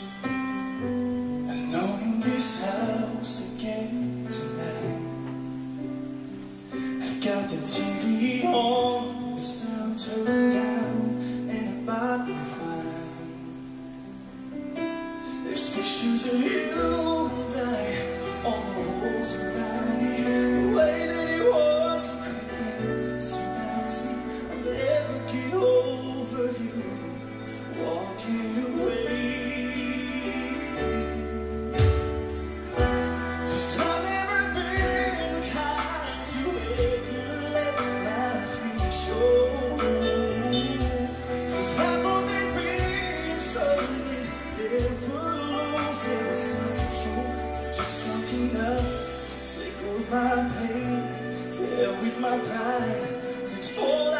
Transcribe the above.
I'm not in this house again tonight. I've got the TV on, the sound turned down, and I bought my fine. There's pictures of you. My pain, deal with my pride. All I